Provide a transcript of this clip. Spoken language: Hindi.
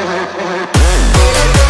Hey!